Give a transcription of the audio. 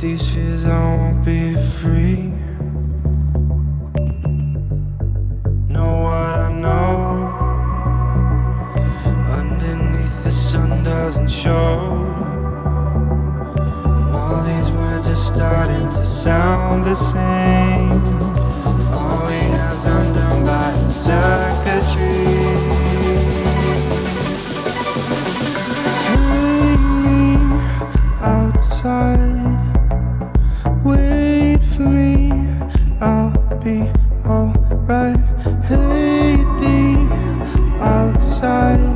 these fears, I won't be free. Sun doesn't show. All these words are starting to sound the same. All we have's undone by the circuitry. Outside. Wait for me, I'll be alright. Hate the outside.